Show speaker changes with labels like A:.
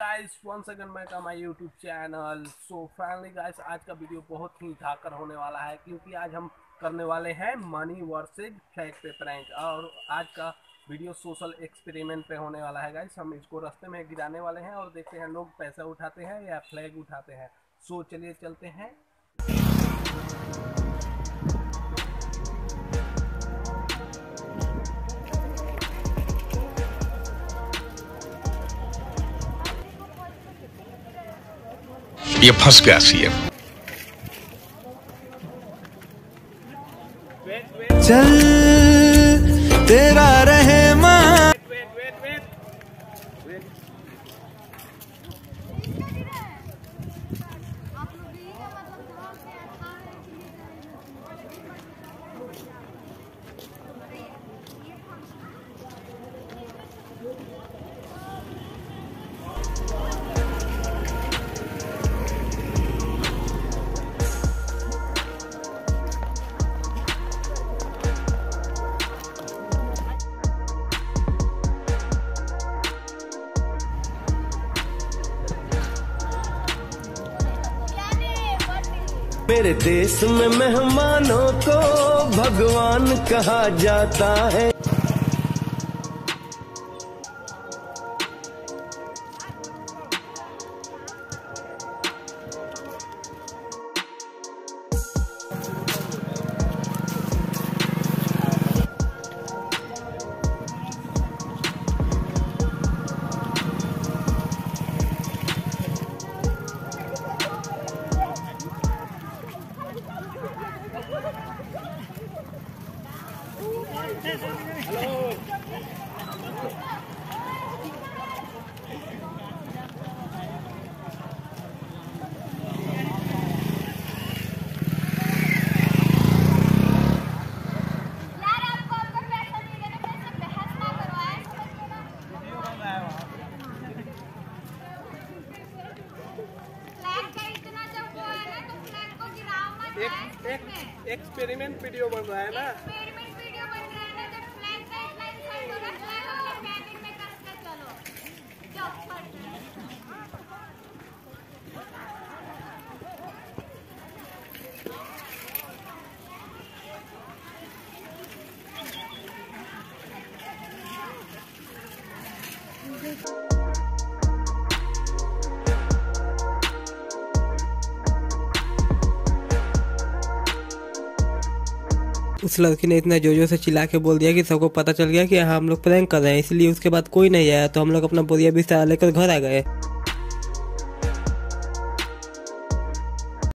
A: Guys once again मैं का my YouTube channel so finally guys आज का वीडियो बहुत ही धाकर होने वाला है, क्योंकि आज हम करने वाले हैं मनी वर्सेज फ्लैग पे प्रैंक और आज का वीडियो सोशल एक्सपेरिमेंट पे होने वाला है गाइस हम इसको रास्ते में गिराने वाले हैं और देखते हैं लोग पैसा उठाते हैं या फ्लैग उठाते हैं। सो चलिए चलते हैं।
B: ये फंस गया सीएम
C: चल मेरे देश में मेहमानों को भगवान कहा जाता है।
A: एक्सपेरिमेंट वीडियो बन रहा है ना?
D: あっ!
E: उस लड़की ने इतना ज़ोर ज़ोर से चिल्ला के बोल दिया कि सबको पता चल गया कि हम लोग प्रैंक कर रहे हैं। इसलिए उसके बाद कोई नहीं आया तो हम लोग अपना बोरिया बिस्तारा लेकर घर आ गए।